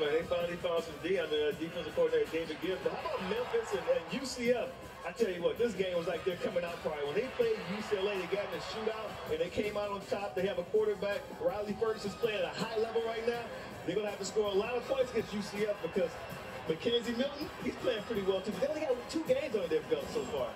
They finally found some D under defensive coordinator David Gibbs. But how about Memphis and, and UCF? I tell you what, this game was like they're coming out prior. When they played UCLA, they got in a shootout and they came out on top. They have a quarterback, Riley Ferguson's playing at a high level right now. They're going to have to score a lot of points against UCF because McKenzie Milton, he's playing pretty well too. They only got two games on their belt so far.